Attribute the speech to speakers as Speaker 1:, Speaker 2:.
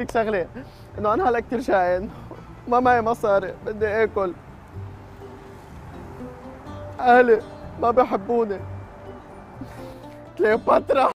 Speaker 1: لك شغلة. إنه أنا هلأ كثير جعان ما معي مصاري. بدي آكل. أهلي ما بحبوني. كليوباترا